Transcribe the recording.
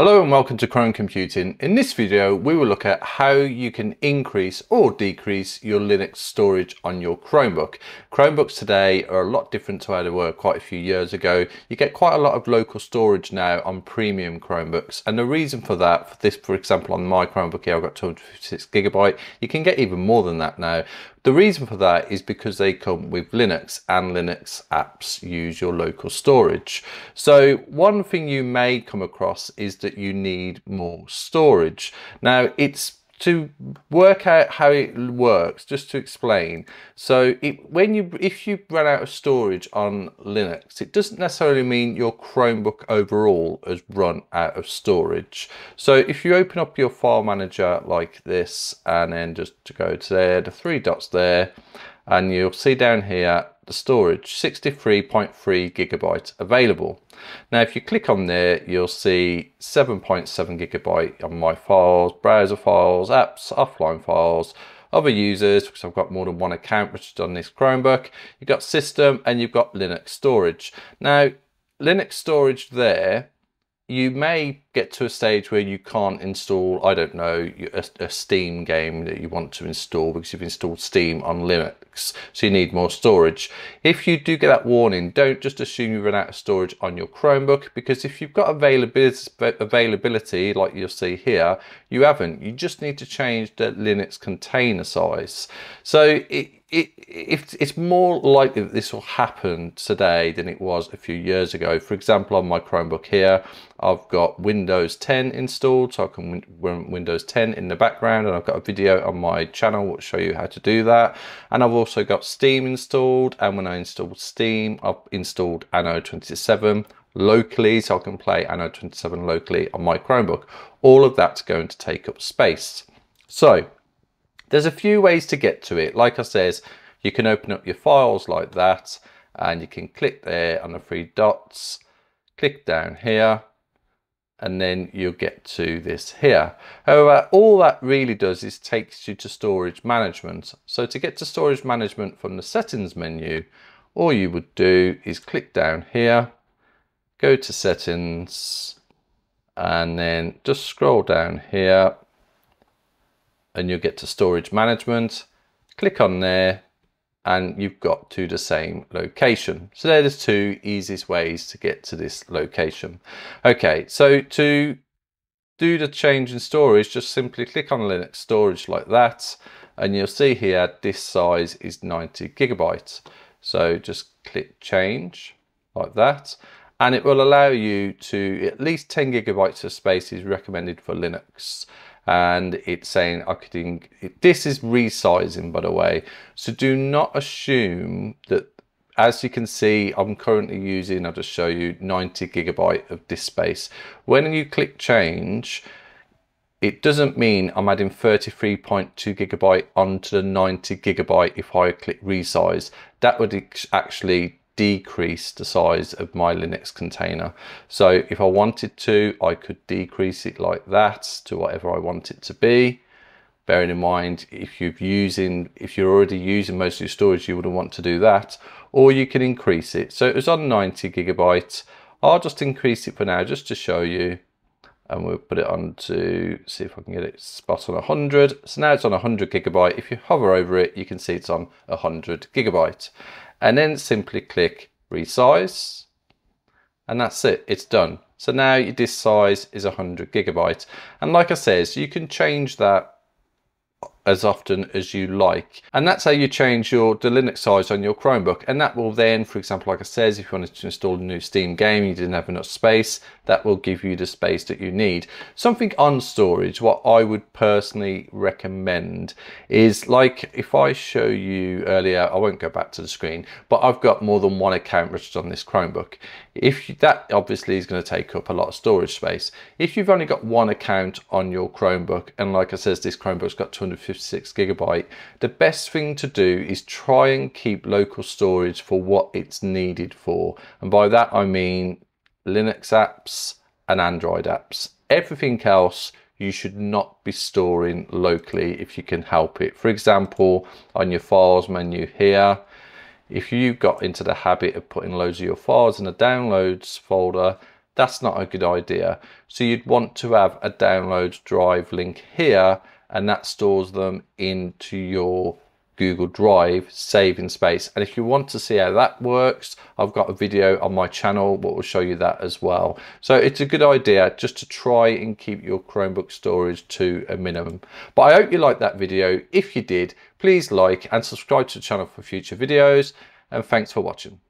Hello and welcome to Chrome Computing. In this video, we will look at how you can increase or decrease your Linux storage on your Chromebook. Chromebooks today are a lot different to how they were quite a few years ago. You get quite a lot of local storage now on premium Chromebooks. And the reason for that, for this, for example, on my Chromebook here, I've got 256 gigabyte. You can get even more than that now. The reason for that is because they come with Linux and Linux apps use your local storage. So one thing you may come across is that you need more storage. Now it's to work out how it works, just to explain. So it, when you, if you run out of storage on Linux, it doesn't necessarily mean your Chromebook overall has run out of storage. So if you open up your file manager like this, and then just to go to there, the three dots there, and you'll see down here the storage 63.3 gigabytes available. Now if you click on there you'll see 7.7 gigabyte on my files browser files apps offline files other users because I've got more than one account which is on this Chromebook. You've got system and you've got Linux storage. Now Linux storage there you may get to a stage where you can't install, I don't know, a, a, Steam game that you want to install because you've installed Steam on Linux, so you need more storage. If you do get that warning, don't just assume you run out of storage on your Chromebook because if you've got availability, availability like you'll see here, you haven't. You just need to change the Linux container size. So it, it, it, it's more likely that this will happen today than it was a few years ago. For example, on my Chromebook here, I've got Windows 10 installed, so I can run Windows 10 in the background, and I've got a video on my channel which show you how to do that. And I've also got Steam installed, and when I installed Steam, I've installed Anno 27 locally, so I can play Anno 27 locally on my Chromebook. All of that's going to take up space. So there's a few ways to get to it. Like I says, you can open up your files like that and you can click there on the three dots, click down here, and then you'll get to this here. However, all that really does is takes you to storage management. So to get to storage management from the settings menu, all you would do is click down here, go to settings, and then just scroll down here and you'll get to storage management. Click on there and you've got to the same location. So there's two easiest ways to get to this location. Okay, so to do the change in storage, just simply click on Linux storage like that, and you'll see here this size is 90 gigabytes. So just click change like that, and it will allow you to at least 10 gigabytes of space is recommended for Linux and it's saying I could this is resizing by the way. So do not assume that as you can see I'm currently using I'll just show you 90 gigabyte of disk space. When you click change it doesn't mean I'm adding 33.2 gigabyte onto the 90 gigabyte if I click resize. That would actually decrease the size of my Linux container. So if I wanted to, I could decrease it like that to whatever I want it to be. Bearing in mind, if you're using, if you're already using most of your storage, you wouldn't want to do that. Or you can increase it. So it was on 90 gigabytes. I'll just increase it for now, just to show you. And we'll put it on to, see if I can get it spot on 100. So now it's on 100 gigabyte. If you hover over it, you can see it's on 100 gigabyte and then simply click resize and that's it it's done. So now your disk size is 100 gigabytes. And like I says you can change that as often as you like. And that's how you change your the Linux size on your Chromebook. And that will then, for example, like I says, if you wanted to install a new Steam game, you didn't have enough space, that will give you the space that you need. Something on storage, what I would personally recommend is like if I show you earlier, I won't go back to the screen, but I've got more than one account registered on this Chromebook. If you, that obviously is going to take up a lot of storage space. If you've only got one account on your Chromebook, and like I says, this Chromebook's got 256 gigabyte, the best thing to do is try and keep local storage for what it's needed for. And by that I mean Linux apps and Android apps. Everything else you should not be storing locally if you can help it. For example, on your files menu here, if you got into the habit of putting loads of your files in a downloads folder, that's not a good idea. So you'd want to have a download drive link here and that stores them into your Google Drive, saving space. And if you want to see how that works, I've got a video on my channel that will show you that as well. So it's a good idea just to try and keep your Chromebook storage to a minimum. But I hope you liked that video. If you did, please like and subscribe to the channel for future videos. And thanks for watching.